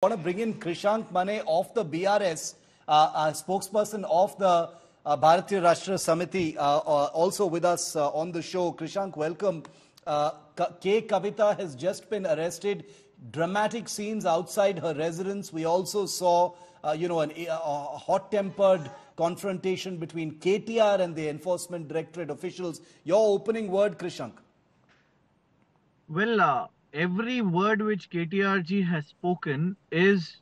want to bring in Krishank Mane of the BRS, uh, uh, spokesperson of the uh, Bharatiya Rashtra Samiti, uh, uh, also with us on the show. Krishank, welcome. K. Kavita has just been arrested. Dramatic scenes outside her residence. We also saw, you know, an, a, a hot-tempered confrontation between KTR and the Enforcement Directorate officials. Your opening word, Krishank. Well, every word which KTRG has spoken is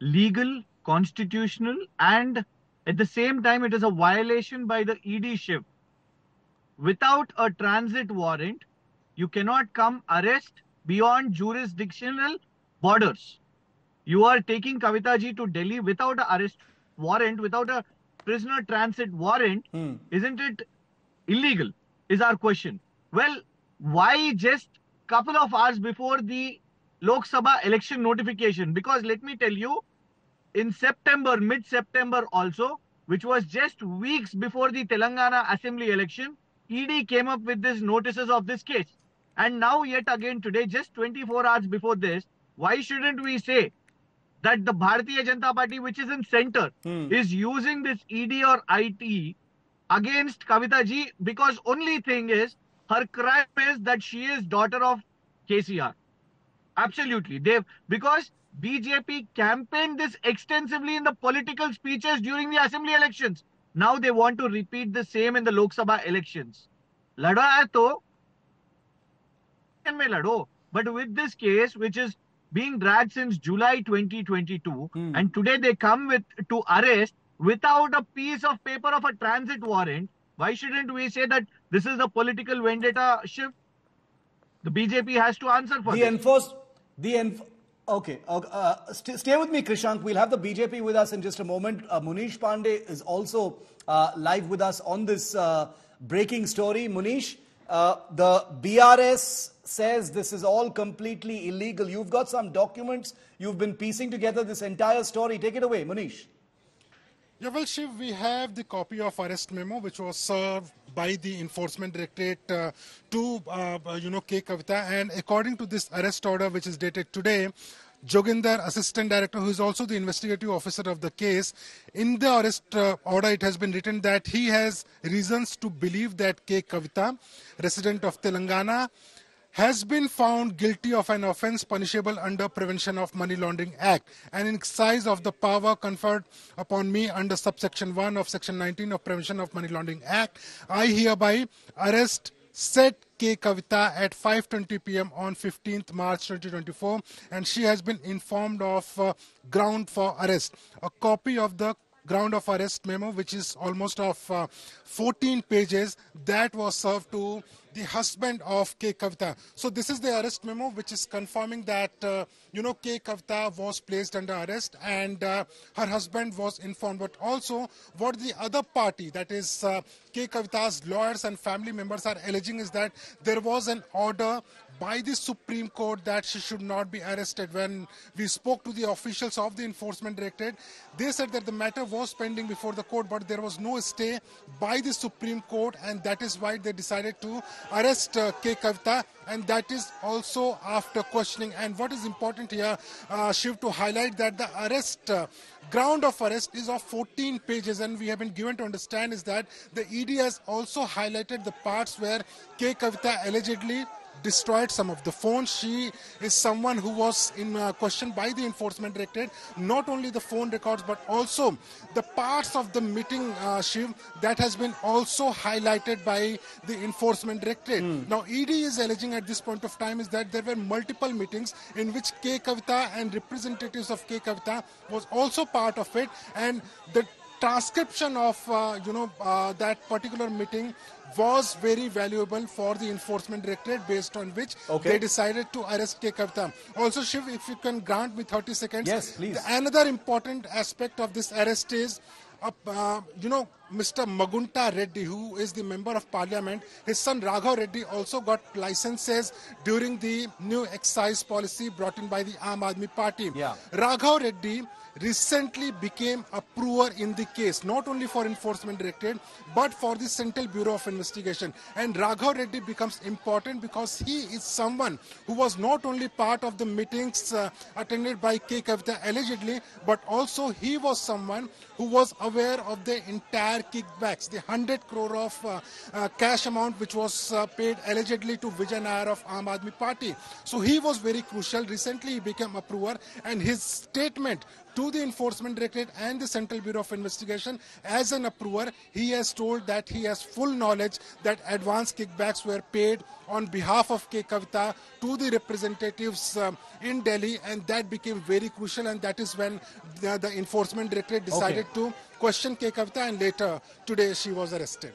legal, constitutional, and at the same time, it is a violation by the ED Shiv. Without a transit warrant, you cannot come arrest beyond jurisdictional borders. You are taking Kavitaji to Delhi without an arrest warrant, without a prisoner transit warrant. Hmm. Isn't it illegal? Is our question. Well, why just couple of hours before the Lok Sabha election notification? Because let me tell you, in September, mid September also, which was just weeks before the Telangana assembly election, ED came up with these notices of this case. And now, yet again, today, just 24 hours before this, why shouldn't we say that the Bharatiya Janata Party, which is in center, Hmm. is using this ED or IT against Kavita ji because only thing is her crime is that she is daughter of KCR. Absolutely. They've because BJP campaigned this extensively in the political speeches during the assembly elections. Now they want to repeat the same in the Lok Sabha elections. Lada hai to lado. But with this case, which is being dragged since July 2022, hmm. and today they come with to arrest without a piece of paper of a transit warrant. Why shouldn't we say that this is a political vendetta shift? The BJP has to answer for The this. enforced, the enf- okay, uh, uh, st- stay with me, Krishank. We'll have the BJP with us in just a moment. Uh, Munish Pandey is also uh, live with us on this uh, breaking story. Munish, uh, the BRS says this is all completely illegal. You've got some documents. You've been piecing together this entire story. Take it away, Munish. Well, Shiv, we have the copy of arrest memo which was served by the enforcement directorate uh, to, uh, you know, K. Kavita. And according to this arrest order, which is dated today, Joginder, assistant director, who is also the investigative officer of the case, in the arrest uh, order, it has been written that he has reasons to believe that K. Kavita, resident of Telangana, has been found guilty of an offence punishable under Prevention of Money Laundering Act and in exercise of the power conferred upon me under subsection 1 of section 19 of Prevention of Money Laundering Act, I hereby arrest said K. Kavita at 5.20 p.m. on 15th March 2024 and she has been informed of uh, ground for arrest. A copy of the ground of arrest memo, which is almost of uh, 14 pages, that was served to the husband of K. Kavita. So this is the arrest memo, which is confirming that, uh, you know, K. Kavita was placed under arrest and uh, her husband was informed. But also what the other party, that is uh, K. Kavita's lawyers and family members are alleging is that there was an order by the Supreme Court that she should not be arrested. When we spoke to the officials of the Enforcement Directorate, they said that the matter was pending before the court, but there was no stay by the Supreme Court, and that is why they decided to arrest uh, K. Kavita, and that is also after questioning. And what is important here, uh, Shiv, to highlight that the arrest. Uh, ground of arrest is of 14 pages and we have been given to understand is that the ED has also highlighted the parts where K. Kavita allegedly destroyed some of the phones. She is someone who was in uh, question by the enforcement directorate. Not only the phone records, but also the parts of the meeting, uh, Shiv, that has been also highlighted by the enforcement directorate. Now, ED is alleging at this point of time is that there were multiple meetings in which K. Kavita and representatives of K. Kavita was also part of it, and the transcription of uh, you know uh, that particular meeting was very valuable for the enforcement directorate based on which Okay. they decided to arrest K. Kavita. Also, Shiv, if you can grant me 30 seconds. Yes, please. The- another important aspect of this arrest is, uh, uh, you know, Mr. Magunta Reddy, who is the member of parliament, his son Raghav Reddy also got licenses during the new excise policy brought in by the Aam Aadmi Party. Yeah. Raghav Reddy recently became a prover in the case, not only for Enforcement Directorate, but for the Central Bureau of Investigation. And Raghav Reddy becomes important because he is someone who was not only part of the meetings uh, attended by K. Kavita allegedly, but also he was someone who was aware of the entire kickbacks, the 100 crore of uh, uh, cash amount which was uh, paid allegedly to Vijay Nair of Aam Aadmi Party. So he was very crucial. Recently he became a prover and his statement to the Enforcement Directorate and the Central Bureau of Investigation as an approver, he has told that he has full knowledge that advance kickbacks were paid on behalf of K. Kavita to the representatives um, in Delhi and that became very crucial and that is when the, the Enforcement Directorate decided to question K. Kavita and later today she was arrested.